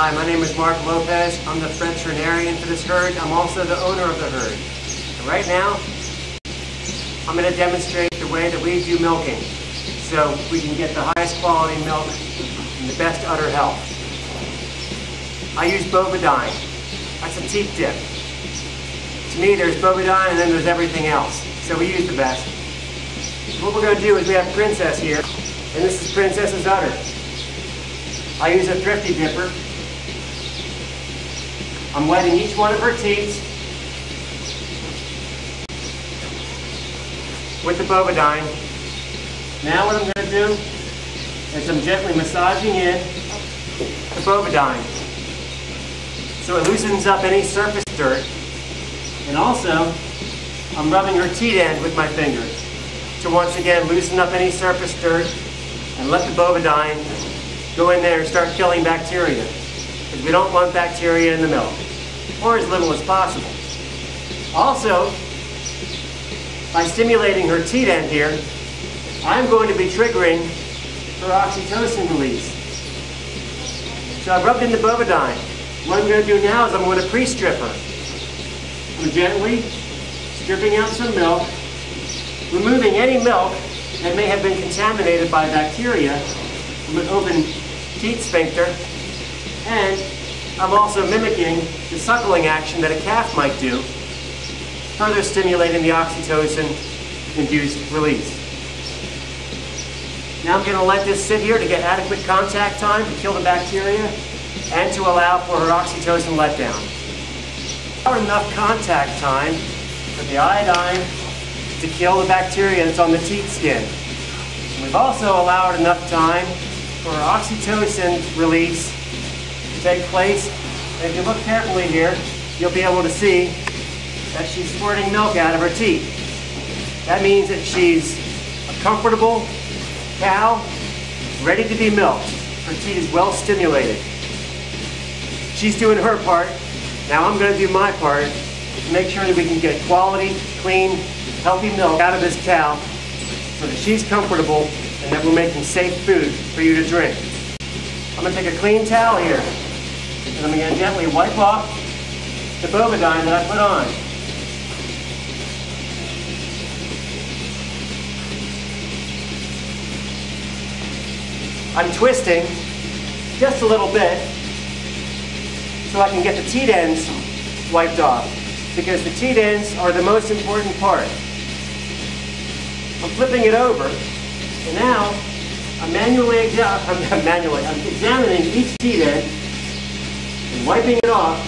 Hi, my name is Mark Lopez. I'm the veterinarian for this herd. I'm also the owner of the herd. And right now, I'm going to demonstrate the way that we do milking so we can get the highest quality milk and the best udder health. I use bovidine. That's a teat dip. To me, there's bovidine and then there's everything else. So we use the best. What we're going to do is we have Princess here, and this is Princess's udder. I use a thrifty dipper. I'm wetting each one of her teats with the bovidine. Now what I'm going to do is I'm gently massaging in the bovidine so it loosens up any surface dirt. And also, I'm rubbing her teat end with my fingers to once again loosen up any surface dirt and let the bovidine go in there and start killing bacteria. Because we don't want bacteria in the milk, or as little as possible. Also, by stimulating her teat end here, I'm going to be triggering her oxytocin release. So I've rubbed in the bovidine. What I'm going to do now is I'm going to pre-strip her. I'm gently stripping out some milk, removing any milk that may have been contaminated by bacteria from an open teat sphincter, and I'm also mimicking the suckling action that a calf might do, further stimulating the oxytocin-induced release. Now I'm going to let this sit here to get adequate contact time to kill the bacteria and to allow for her oxytocin letdown. Enough contact time for the iodine to kill the bacteria that's on the teat skin. And we've also allowed enough time for oxytocin release take place. If you look carefully here, you'll be able to see that she's squirting milk out of her teats. That means that she's a comfortable cow, ready to be milked. Her teat is well stimulated. She's doing her part. Now I'm going to do my part to make sure that we can get quality, clean, healthy milk out of this cow so that she's comfortable and that we're making safe food for you to drink. I'm going to take a clean towel here and I'm going to gently wipe off the bovidine that I put on. I'm twisting just a little bit so I can get the teat ends wiped off because the teat ends are the most important part. I'm flipping it over and now I'm manually, I'm manually, I'm examining each teat end wiping it off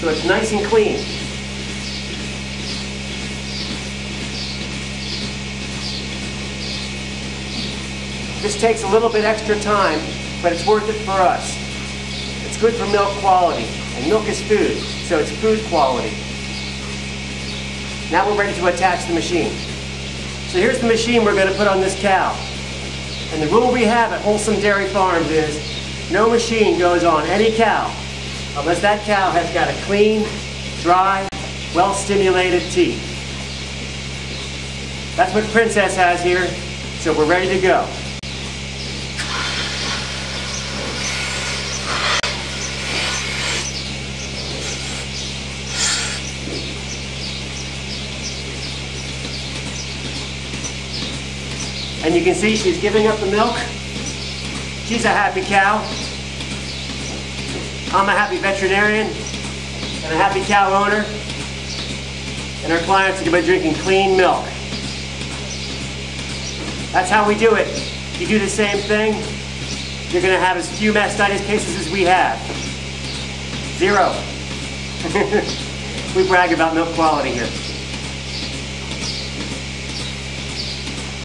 so it's nice and clean. This takes a little bit extra time, but it's worth it for us. It's good for milk quality, and milk is food, so it's food quality. Now we're ready to attach the machine. So here's the machine we're going to put on this cow. And the rule we have at Wholesome Dairy Farms is no machine goes on any cow unless that cow has got a clean, dry, well-stimulated teat. That's what Princess has here, so we're ready to go. And you can see she's giving up the milk. She's a happy cow. I'm a happy veterinarian and a happy cow owner. And our clients are going to be drinking clean milk. That's how we do it. You do the same thing, you're going to have as few mastitis cases as we have. Zero. we brag about milk quality here.